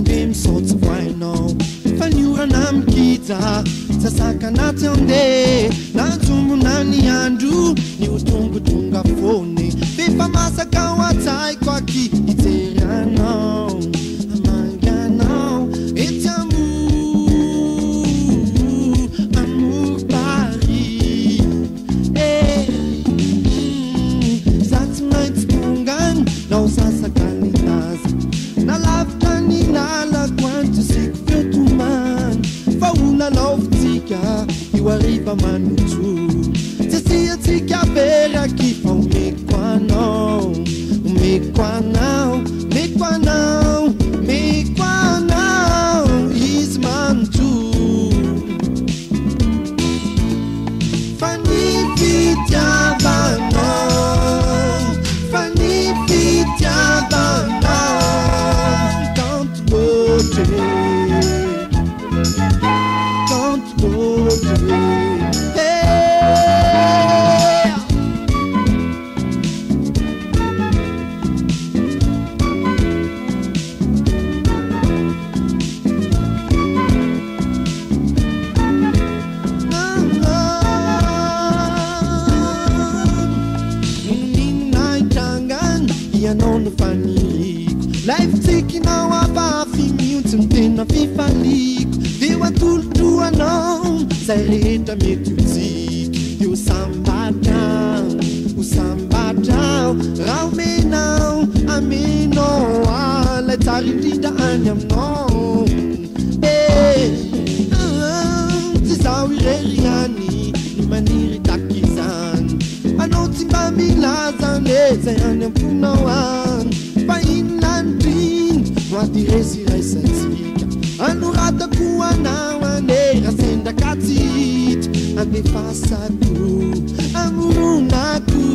demsot bino fanuranamkita tasakanatand Tijuana tenafifaliko de hoatolotro anao zay rehetra metysik de ho abar ho ambatrao raomenao amenaoa la sary indrida any aminao eh, eh, tsy zaho irery any ny maniry takyizany anao tsy mba milazane zay any amponao a fa inolandriny oresay atacua na manera sendacatzit andefaçacoo amrunaco